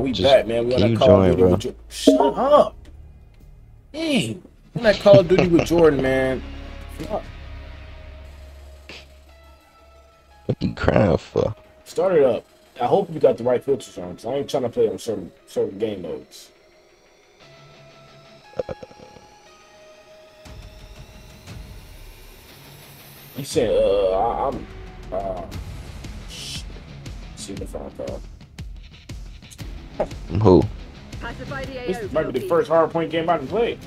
we Just- back, man. We on can that you Call of Duty bro? with Jordan. Shut up. Dang. On that Call of Duty with Jordan, man. Fuck. What you crying for? Start it up. I hope you got the right filters on, because I ain't trying to play on certain certain game modes. He said, uh, I, I'm, uh, shit. see the phone call. Who? Pacify the AO. This might be the first hard point game I can play.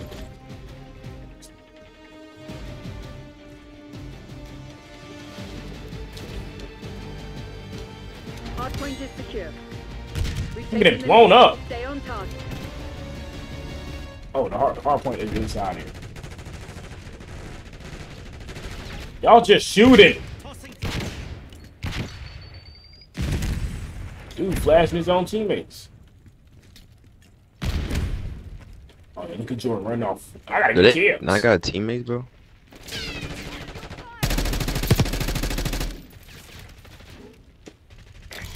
Hard point is secure. We've Look at it blown up. Stay on target. Oh, the hard, the hard point is inside here. Y'all just shoot it. Dude, flashing his own teammates. Oh, look at Jordan run off. I gotta Did get it? kills. Now I got teammates, bro.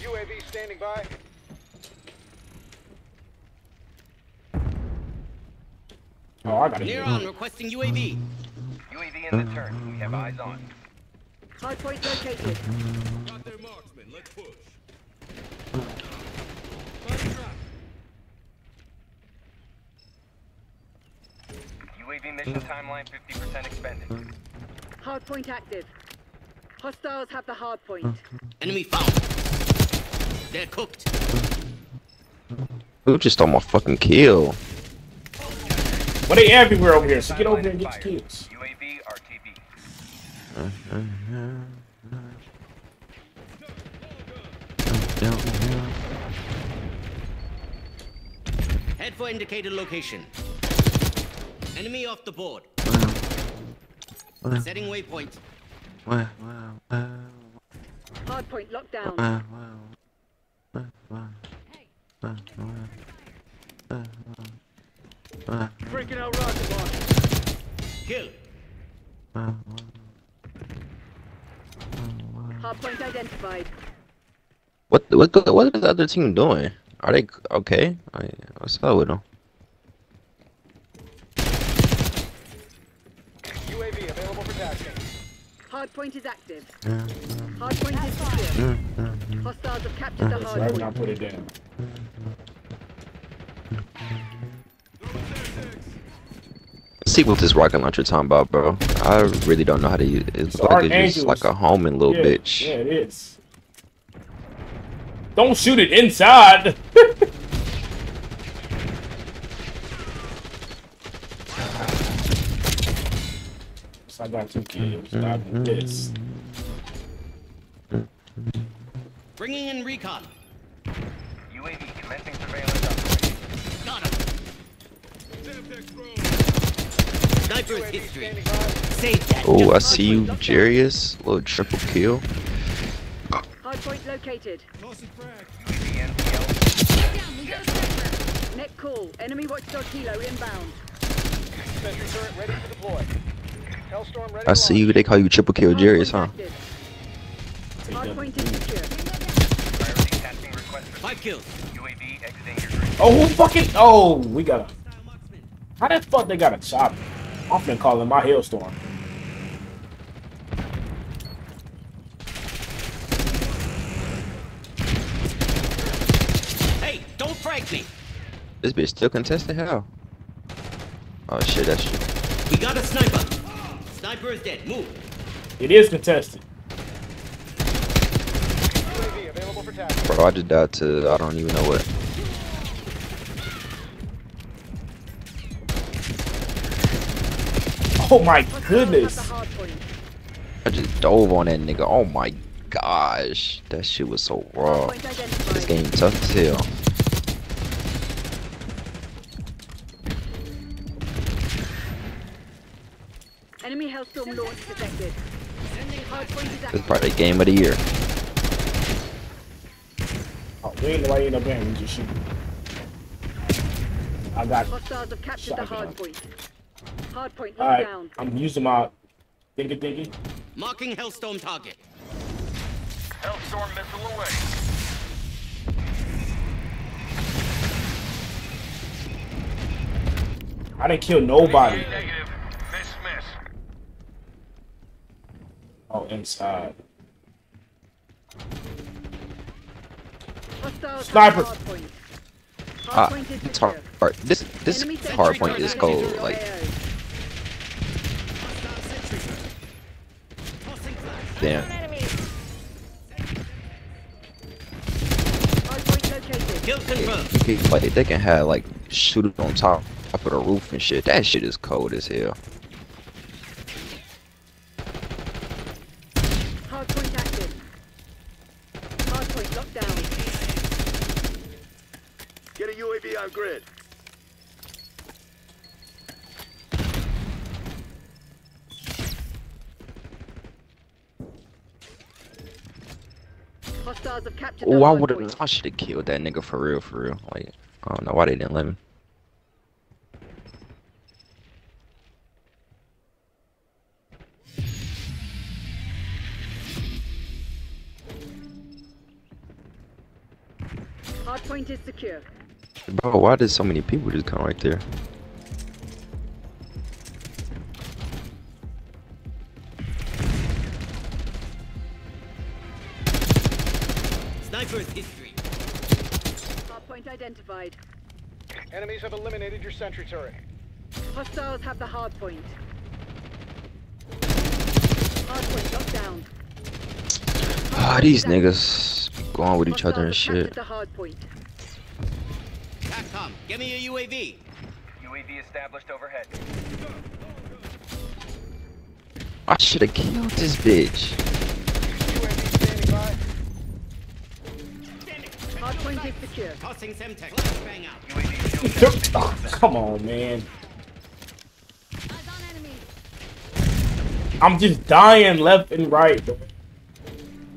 UAV standing by. Oh, I gotta Near get on, requesting UAV. UAV in the turn. We have eyes on. Hard point located. Got their marksman. Let's push. UAV mission timeline 50% expended. Hard point active. Hostiles have the hard point. Enemy found. They're cooked. Who just stole my fucking kill? But they everywhere over here, so get over here and get your kills. UAV RTB. Head for indicated location. Enemy off the board. Setting waypoint. Hard point locked down. Freaking out rocket launch. Kill. Hard point identified. What what what is the other team doing? Are they okay? I, what's up with them? UAV available. Hard point is active. Hard point is secure. Hostiles have captured the Right hard when I point. put it down. See what this rocket launcher talking about, bro? I really don't know how to use it. It's It's like it's just like a homing little yeah, bitch. Yeah, it is. Don't shoot it inside. so I got two kills. Stop this. Bringing in recon. UAV commencing surveillance operation. Got him. Sniper is history. Save that. Oh, I see you, Jarius. Little triple kill. Hard point located. UAV NPL. Net call. Enemy watchdog kilo inbound. Sentry turret ready to deploy. Hellstorm ready I see you. They call you triple kill, Hard Jarius, huh? active. Hard point is secure. Priority tasking requested. Five kills. UAV exiting your drink. Oh, who fucking? Oh, we got a. How the fuck they got a chopper? I've been calling my hailstorm. Hey, don't frag me. This bitch still contested? Hell. Oh shit, that's shit. We got a sniper. Sniper is dead. Move. It is contested. UAV available for tasking. Bro, I just died to I don't even know what. Oh my goodness. the hard point. I just dove on that nigga. Oh my gosh. That shit was so raw. This game tough as hell. Custom launch detected. It's probably game of the year. Oh, we ain't nobody in game, just shoot. I got Hostiles have captured the hard point. Hard point All right, down. I'm using my thingy thingy. Marking Hellstorm target. Hellstorm missile away. I didn't kill nobody. Inside. Sniper. have hard point. Ah, Hard it's hard. hard. This this Enemy hard point is cold. Like, AO. Hostile sentry gun. Tossing flash. damn. Hard point located. Kill confirmed. He- Like they can have like shoot on top, top of the roof and shit. That shit is cold as hell. Hard point active. Hard point locked down. Get a UAV on grid. Hostiles have captured the Oh, I would. I should have killed that nigga for real, for real. Like, I don't know why they didn't let me. Hard point is secure. Bro, why did so many people just come right there? Point identified. Enemies have eliminated your sentry turret. Hostiles have the hard point. Hard point locked down. Ah, these niggas be going with each other and Hostiles have captured shit. the hard point. TACCOM, give me a UAV. UAV established overhead. I should have killed this bitch. UAV. Hard point is secure. Tossing Semtex. Flashbang out. Oh, come on, man. Eyes on enemy. I'm just dying left and right.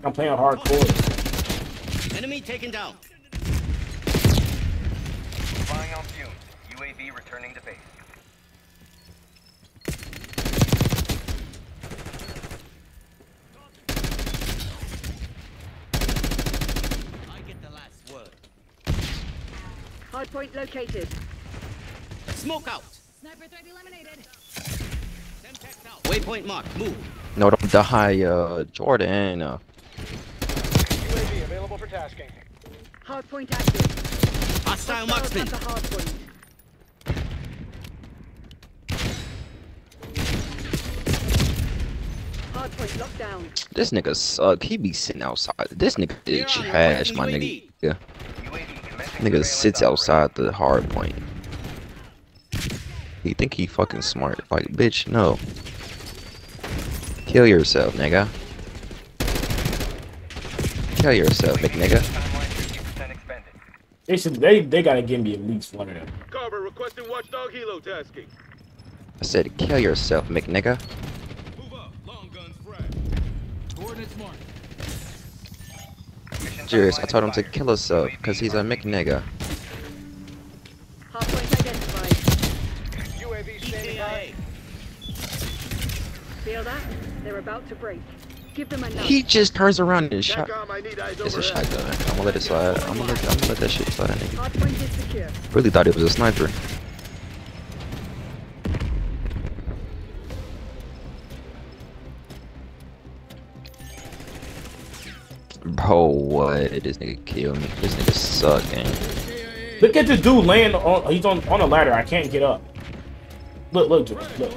I'm playing hardcore. Enemy taken down. flying on fumes. UAV returning to base. I get the last word. Hard point located. Smoke out. Sniper threat eliminated. Waypoint marked. Move. No, don't die, uh, Jordan. Uh, UAV available for tasking. Hard point active. Hostile Hostiles marksman. have the hard point. Hard point locked down. this nigga suck. He be sitting outside. This nigga is Here trash, my nigga. UAV. Yeah. UAV commencing Nigga sits outside the hard point. He think he fucking smart. Like, bitch, no. Kill yourself, nigga. Kill yourself, big nigga. Timeline 50% expended. They should. They they gotta give me at least one of them. Carver requesting watchdog helo tasking. I said, kill yourself, McNigga. Move up. Long guns frag. Mission Serious, I timeline told him to expired. kill himself, cause he's a McNigga. Hard point identified. UAV standing by. ETA. Feel that? They're about to break. Give them enough. He just turns around and shot. TACCOM, I need eyes It's a shotgun. I'm gonna let it slide. I'm gonna let, I'm gonna let that shit slide. Nigga. Hard point is secure. Really thought it was a sniper. Bro, what? This nigga killed me. This nigga suck, gang. Look at this dude laying on. He's on on a ladder. I can't get up. Look, look, Jordan, look.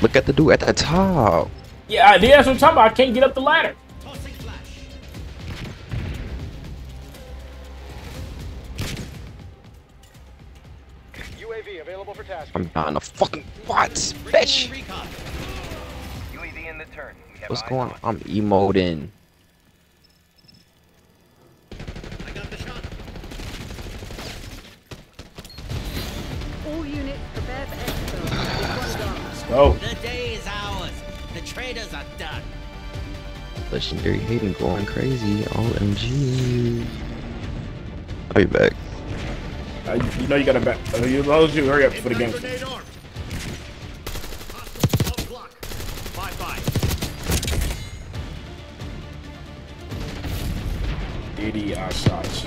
Look at the dude at the top. Yeah, I, that's what I'm talking about. I can't get up the ladder. UAV available for tasking. I'm down the fucking what, bitch? UAV in the turn. What's going on? on I'm emoting. I got the shot. All units prepare for exfil. This one's ours. Go. The day is ours. The traders are done. Legendary Hayden going crazy. OMG. I'll be back. Uh, you know you gotta back. Uh, as long as you hurry up for the game. Grenade armed. Hostile off block. Bye bye. 80 odd shots.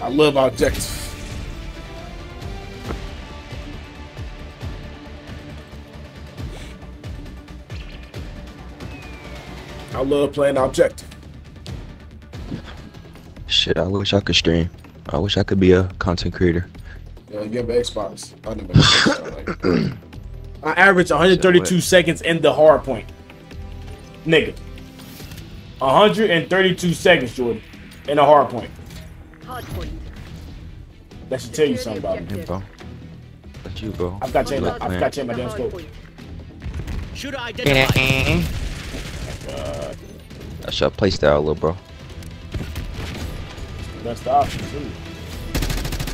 I love objectives. I love playing objective. Shit, I wish I could stream. I wish I could be a content creator. Yeah, you have an Xbox. I never. Like, I average 132 seconds in the hard point. Nigga. 132 seconds, Jordan, in a hard point. Hard point. That should tell you something about me. Yeah, bro. That's you, bro. I've got to change my, Like, I've man. got to change my The damn hard scope. point. Shooter identified. Mm-hmm. That's your playstyle, little bro. that's the option too.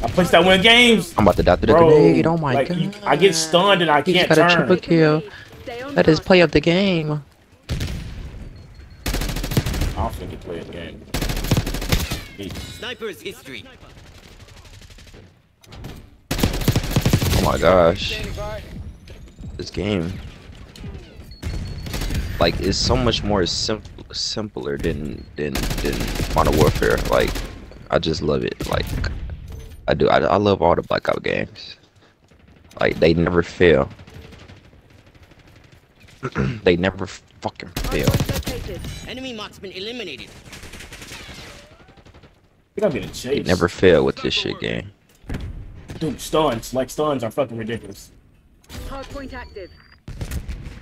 I place that win games, I'm about to die through the bro. grenade. Oh my like, god. you- I get stunned and I He can't just got a triple kill. Stay That is play of the game. I don't think he play a game. He- Sniper is history. Oh my gosh. This game. Like it's so much more simple simpler than than than Modern Warfare. Like I just love it. Like I do. I, I love all the Black Ops games. Like they never fail. they never fucking fail. point located. Enemy marksman eliminated. He gonna get a They never fail with this shit game. Dude, stuns. Like stuns are fucking ridiculous. Hardpoint active.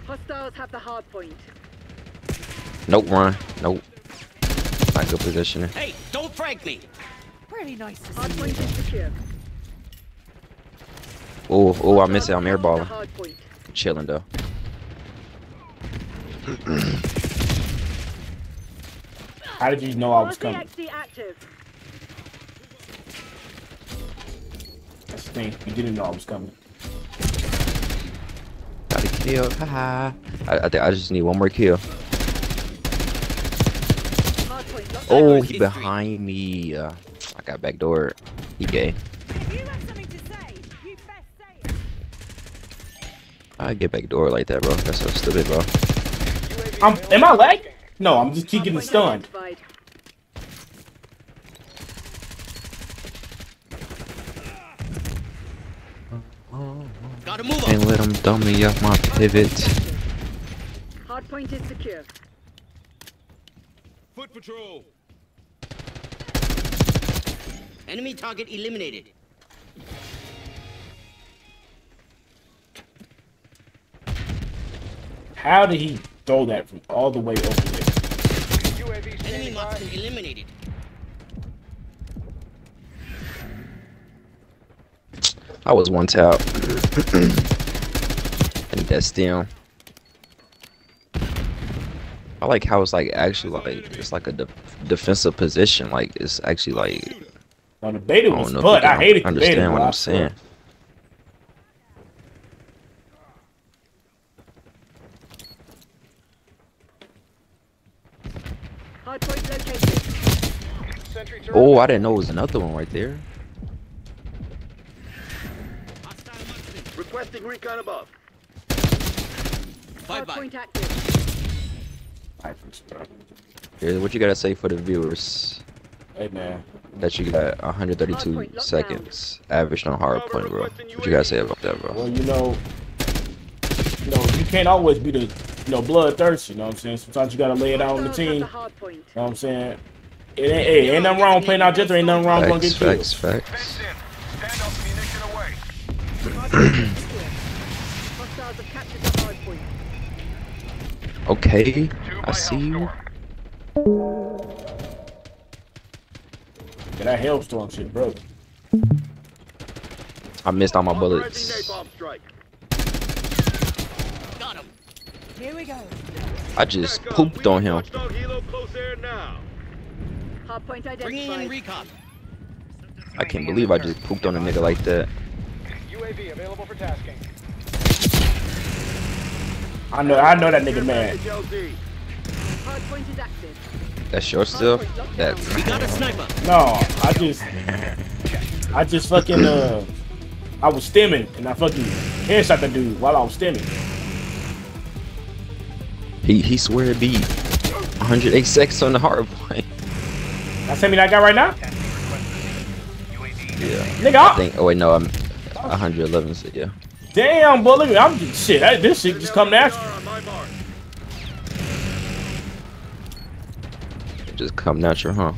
Hostiles have the hard point. Nope, run. Nope. Not good positioning. Hey, don't frag me. Pretty nice to Hard see point you. is secure. Oh, oh, I missed it. I'm Hostiles have the airballing. hard point. Chilling though. How did you know I was coming? RCXD active. That's the thing. You didn't know I was coming. Got a kill. Haha. I, I think I just need one more kill. Hard point locked. Oh, he behind me. Uh, I got backdoor. He gay. If you have something to say, you best say it. I get backdoor like that, bro. That's so stupid, bro. I'm, am I for lag? No, I'm just keep Hard getting stunned. identified. Gotta move And let him dummy off my pivot. Hard point is secure. Foot patrol. Enemy target eliminated. How did he throw that from all the way over there? UAV Enemy standing marksman eliminated. I was one tap. and that's still. I like how it's like actually like it's like a de- defensive position. Like it's actually like No, the beta I was don't butt. I hated the understand what I I'm saying. Hard point located. Sentry turret. Oh, I didn't know it was another one right there. Hostile. Requesting recon above. Bye bye. point active. Snipers. Here, what you gotta say for the viewers Hey man, that you got 132 seconds averaged on hard point, bro? What you gotta say about that, bro? well you know, you know you can't always be the you know bloodthirsty. You know what I'm saying? Sometimes you gotta lay it out on the team. the You know what I'm saying? It ain't, hey, ain't nothing wrong playing out just ain't nothing wrong going to Facts, get facts, killed. facts. Fenced in. Stand up. Munition Hellstorm. That hailstorm shit, bro. I missed all my bullets. Got him. Here we go. I just pooped on him. Watchdog Helo close air now. Hard point Bringing in identified. recon. I can't believe I just pooped on a nigga like that. UAV available for tasking. I know, I know that nigga mad. HLZ. Hard point is active. That's your stuff? That We got a sniper. No, I just, I just fucking uh, I was stimming and I fucking headshot the dude while I was stimming. he he swear it be 108 seconds on the hard point. That's how many I got right now. Yeah. Nigga, I I, think. Oh wait, no, I'm 111. So yeah. damn, boy, look at I'm shit. I, this shit just come natural. On my mark. It just come natural, huh?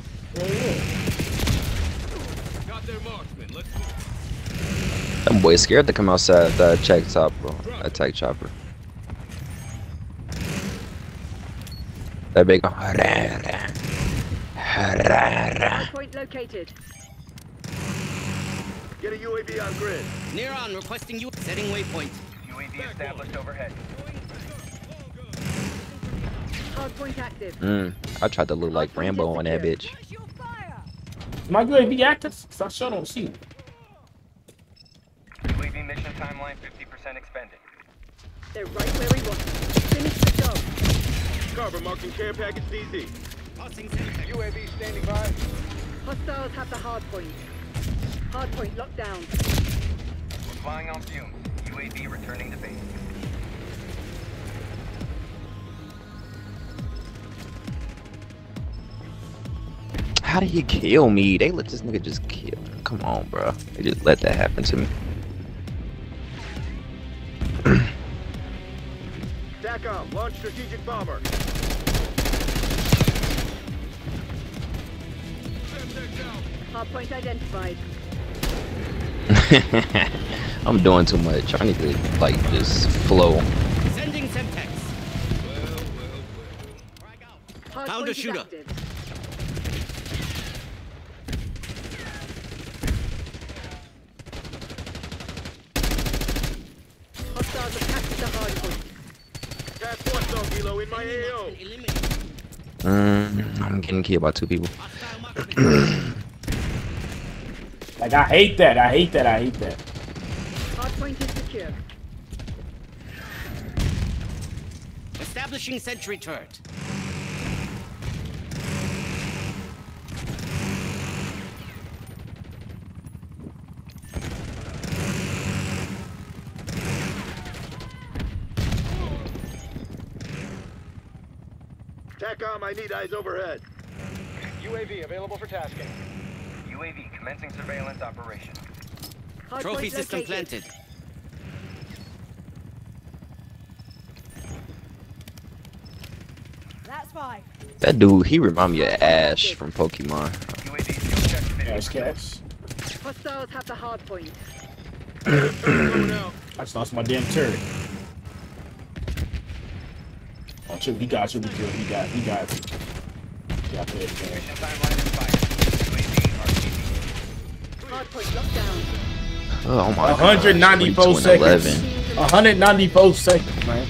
Got their marksman. Let's move. Them boys scared to come outside that check top, bro. Attack chopper. That big. Point located. Get a UAV on grid. Near on, requesting you. Setting waypoint. UAV established overhead. Hardpoint. Mm, I tried to look like Rambo on that bitch. Where's your fire? My UAV active? 'Cause I sure don't see it. Mission timeline 50% expended. They're right where we want them. Finish the job. Carver marking care package DZ. Passing Semtex. UAV standing by. Hostiles have the hardpoint. Hardpoint locked down. Flying on fumes. UAV returning to base. How did he kill me? They let this nigga just kill. Me. Come on, bro. They just let that happen to me. TACOM, launch strategic bomber. Hardpoint identified. I'm doing too much. I need to like just flow. Sending Semtex. Hardpoint Found a shooter. active. Hostiles have captured the hardpoint. Task one dog kilo in my AO. Eliminate. Mm, I'm getting killed by two people. Like I hate that. I hate that. I hate that. Hardpoint is secure. Establishing sentry turret. TACOM, I need eyes overhead. UAV available for tasking. UAV commencing surveillance operation. Hardpoint Trophy system located. planted. That's five. That dude, he remind me of Ash from Pokemon. UAV check Cash, Hostiles have the hardpoint. Going out. I just lost my damn turret. Chill. He got you. He good. He got. He got. you. He got this, man. Mission timeline expired. UAV RTB. Hardpoint locked down. Oh my god. 194 22 seconds. 194 seconds, man.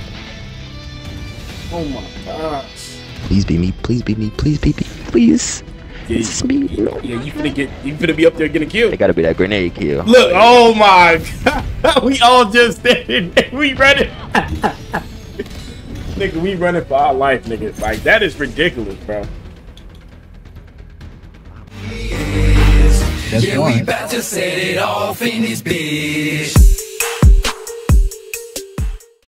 Oh my gosh. Please be me. Please be me. Please be me. Please. Yeah, It's me. No. yeah, you finna get. You finna be up there getting killed. It gotta be that grenade kill. Look, oh my god. we all just standing there. We running. nigga, we running for our life, nigga. Like, that is ridiculous, bro. That's yeah, we about to set it off in this bitch.